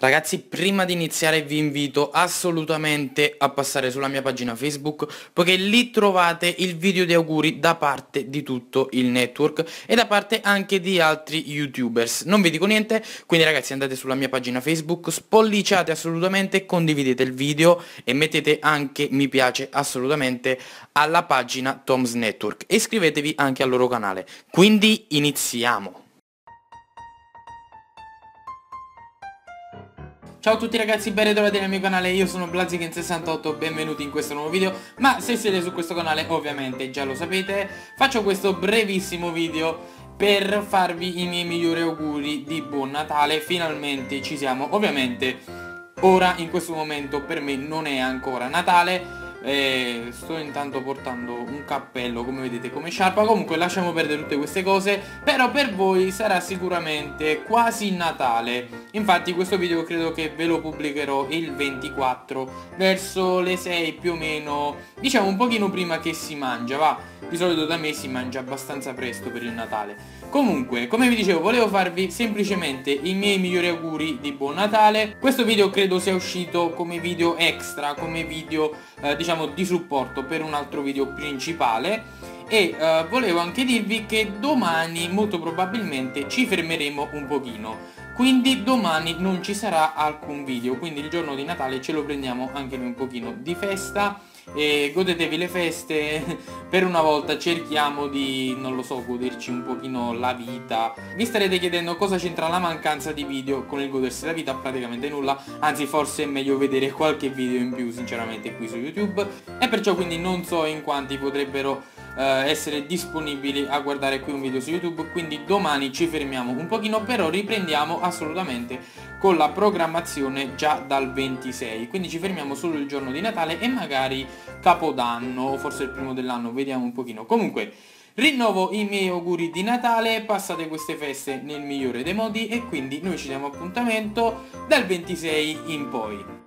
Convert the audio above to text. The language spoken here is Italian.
Ragazzi, prima di iniziare vi invito assolutamente a passare sulla mia pagina Facebook poiché lì trovate il video di auguri da parte di tutto il network e da parte anche di altri youtubers. Non vi dico niente, quindi ragazzi andate sulla mia pagina Facebook, spolliciate assolutamente, condividete il video e mettete anche mi piace assolutamente alla pagina Tom's Network e iscrivetevi anche al loro canale. Quindi iniziamo! Ciao a tutti ragazzi, ben ritrovati nel mio canale, io sono Blaziken68, benvenuti in questo nuovo video. Ma se siete su questo canale ovviamente già lo sapete Faccio questo brevissimo video per farvi i miei migliori auguri di buon Natale. Finalmente ci siamo, ovviamente ora in questo momento per me non è ancora Natale. Eh, sto intanto portando un cappello come vedete come sciarpa. Comunque lasciamo perdere tutte queste cose però per voi sarà sicuramente quasi Natale infatti questo video credo che ve lo pubblicherò il 24 verso le 6 più o meno diciamo un pochino prima che si mangia va di solito da me si mangia abbastanza presto per il Natale Comunque, come vi dicevo, volevo farvi semplicemente i miei migliori auguri di buon Natale. Questo video credo sia uscito come video extra, come video, eh, diciamo, di supporto per un altro video principale. E eh, volevo anche dirvi che domani, molto probabilmente, ci fermeremo un pochino. Quindi domani non ci sarà alcun video, quindi il giorno di Natale ce lo prendiamo anche noi un pochino di festa. E godetevi le feste, per una volta cerchiamo di, non lo so, goderci un pochino la vita. Vi starete chiedendo cosa c'entra la mancanza di video. Con il godersi la vita, praticamente nulla, anzi forse è meglio vedere qualche video in più sinceramente qui su YouTube. E perciò quindi non so in quanti potrebbero essere disponibili a guardare qui un video su YouTube quindi domani ci fermiamo un pochino però riprendiamo assolutamente con la programmazione già dal 26 quindi ci fermiamo solo il giorno di Natale e magari Capodanno o forse il primo dell'anno vediamo un pochino comunque Rinnovo i miei auguri di Natale, passate queste feste nel migliore dei modi e quindi noi ci diamo appuntamento dal 26 in poi.